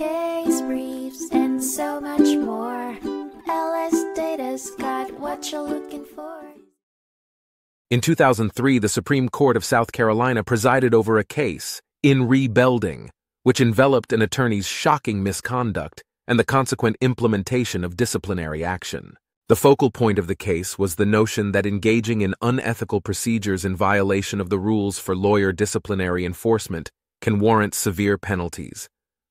case briefs, and so much more. LS Data's got what you're looking for. In 2003, the Supreme Court of South Carolina presided over a case, in re Belding, which enveloped an attorney's shocking misconduct and the consequent implementation of disciplinary action. The focal point of the case was the notion that engaging in unethical procedures in violation of the rules for lawyer disciplinary enforcement can warrant severe penalties,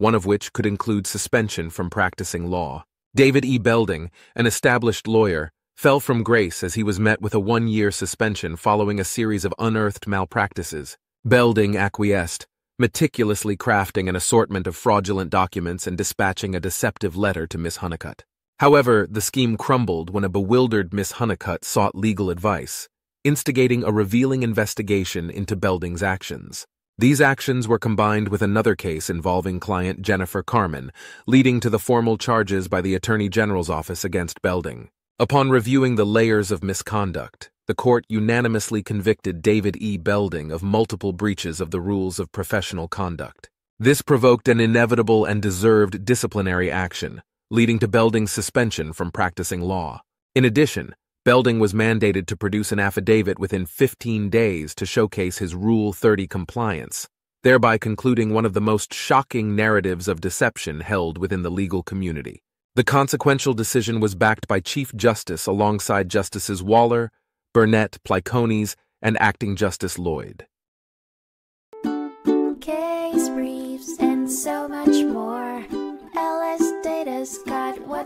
one of which could include suspension from practicing law. David E. Belding, an established lawyer, fell from grace as he was met with a one-year suspension following a series of unearthed malpractices. Belding acquiesced, meticulously crafting an assortment of fraudulent documents and dispatching a deceptive letter to Miss Honeycutt. However, the scheme crumbled when a bewildered Miss Honeycutt sought legal advice, instigating a revealing investigation into Belding's actions. These actions were combined with another case involving client Jennifer Carmen, leading to the formal charges by the Attorney General's office against Belding. Upon reviewing the layers of misconduct, the court unanimously convicted David E. Belding of multiple breaches of the rules of professional conduct. This provoked an inevitable and deserved disciplinary action, leading to Belding's suspension from practicing law. In addition, Belding was mandated to produce an affidavit within 15 days to showcase his Rule 30 compliance, thereby concluding one of the most shocking narratives of deception held within the legal community. The consequential decision was backed by Chief Justice alongside Justices Waller, Burnett, Pleicones, and Acting Justice Lloyd. Case briefs, and so much